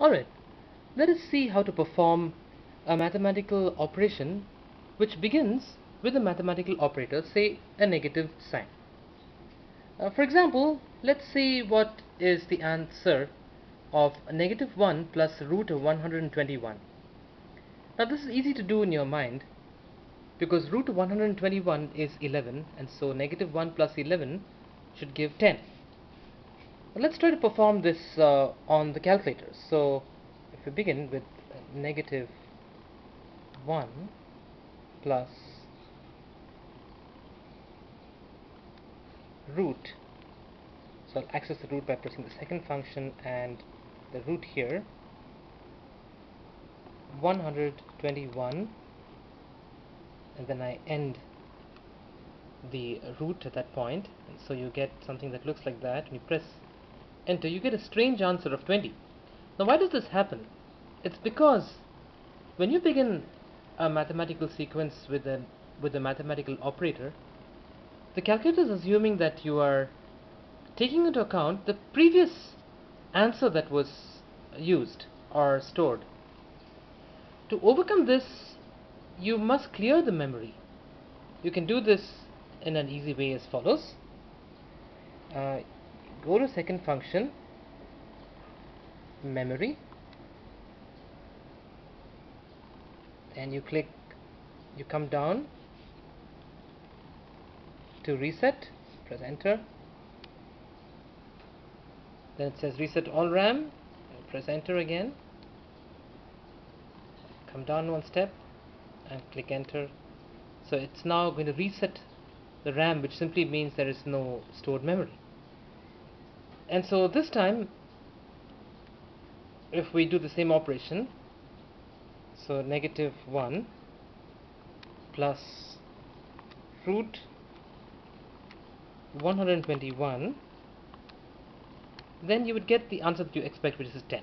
Alright, let us see how to perform a mathematical operation which begins with a mathematical operator, say a negative sign. Uh, for example, let's see what is the answer of negative 1 plus root of 121. Now this is easy to do in your mind because root of 121 is 11 and so negative 1 plus 11 should give 10 let's try to perform this uh, on the calculator. So if we begin with negative 1 plus root so I'll access the root by pressing the second function and the root here 121 and then I end the root at that point and so you get something that looks like that when you press enter, you get a strange answer of 20. Now why does this happen? It's because when you begin a mathematical sequence with a, with a mathematical operator, the calculator is assuming that you are taking into account the previous answer that was used or stored. To overcome this, you must clear the memory. You can do this in an easy way as follows. Uh, go to second function. Memory. And you click you come down to reset. Press enter. Then it says reset all RAM. Press enter again. Come down one step and click enter. So it's now going to reset the RAM which simply means there is no stored memory and so this time if we do the same operation so negative 1 plus root 121 then you would get the answer that you expect which is 10